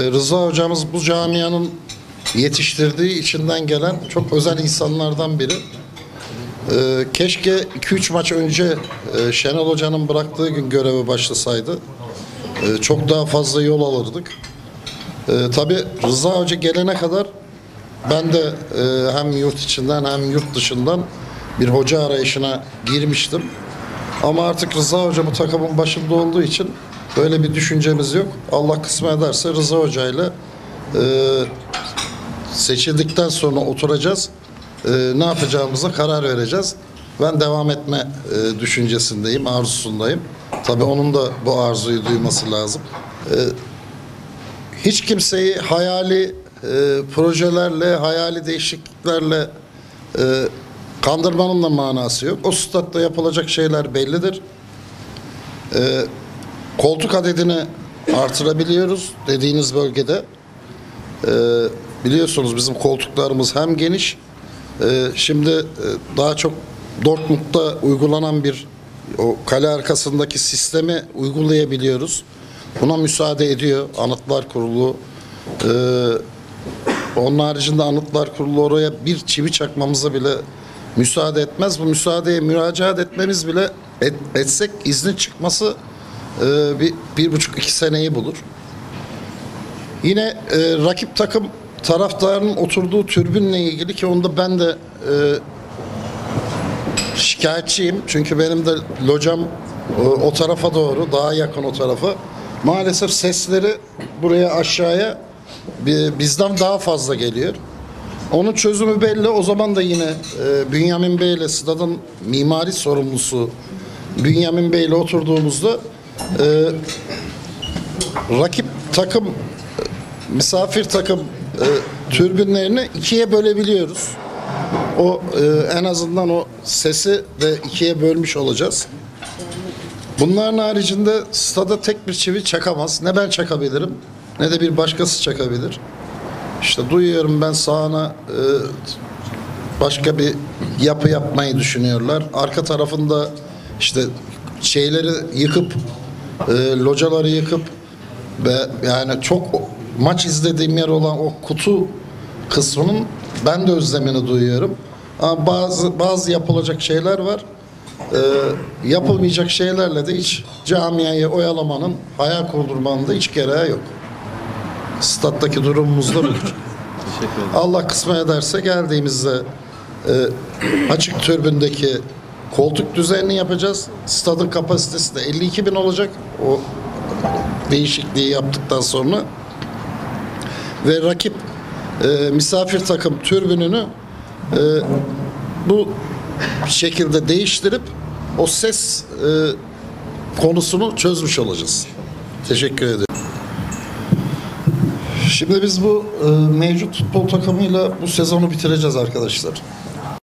E, Rıza hocamız bu camianın yetiştirdiği içinden gelen çok özel insanlardan biri. E, keşke 2-3 maç önce e, Şenol Hoca'nın bıraktığı gün göreve başlasaydı. E, çok daha fazla yol alırdık. Tabi Rıza Hoca gelene kadar ben de e, hem yurt içinden hem yurt dışından bir hoca arayışına girmiştim. Ama artık Rıza Hoca bu takımın başında olduğu için böyle bir düşüncemiz yok. Allah kısmet ederse Rıza Hoca ile e, seçildikten sonra oturacağız. E, ne yapacağımıza karar vereceğiz. Ben devam etme e, düşüncesindeyim, arzusundayım. Tabii onun da bu arzuyu duyması lazım. E, hiç kimseyi hayali e, projelerle, hayali değişikliklerle e, kandırmanın da manası yok. O statta yapılacak şeyler bellidir. E, koltuk adedini artırabiliyoruz dediğiniz bölgede. E, biliyorsunuz bizim koltuklarımız hem geniş, e, şimdi e, daha çok Dortmund'da uygulanan bir o kale arkasındaki sistemi uygulayabiliyoruz. Buna müsaade ediyor Anıtlar Kurulu. Ee, onun haricinde Anıtlar Kurulu oraya bir çivi çakmamıza bile müsaade etmez. Bu müsaadeye müracaat etmemiz bile et, etsek izni çıkması e, bir, bir buçuk iki seneyi bulur. Yine e, rakip takım taraftarının oturduğu türbünle ilgili ki onda ben de e, şikayetçiyim. Çünkü benim de locam e, o tarafa doğru, daha yakın o tarafa. Maalesef sesleri buraya aşağıya bi- bizden daha fazla geliyor. Onun çözümü belli. O zaman da yine e, Bünyamin Bey ile stadın mimari sorumlusu Bünyamin Bey ile oturduğumuzda e, rakip takım misafir takım e, türbünlerini ikiye bölebiliyoruz. O e, en azından o sesi de ikiye bölmüş olacağız. Bunların haricinde stada tek bir çivi çakamaz. Ne ben çakabilirim ne de bir başkası çakabilir. İşte duyuyorum ben sahana e, başka bir yapı yapmayı düşünüyorlar. Arka tarafında işte şeyleri yıkıp e, locaları yıkıp ve yani çok maç izlediğim yer olan o kutu kısmının ben de özlemini duyuyorum. Ama bazı bazı yapılacak şeyler var. Ee, yapılmayacak şeylerle de hiç camiayı oyalamanın, hayal kurdurmanın da hiç gereği yok. Stat'taki durumumuz da budur. Allah kısmet ederse geldiğimizde e, açık türbündeki koltuk düzenini yapacağız. Stadın kapasitesi de 52 bin olacak. O değişikliği yaptıktan sonra ve rakip e, misafir takım türbününü e, bu şekilde değiştirip o ses e, konusunu çözmüş olacağız. Teşekkür ederim. Şimdi biz bu e, mevcut futbol takımıyla bu sezonu bitireceğiz arkadaşlar.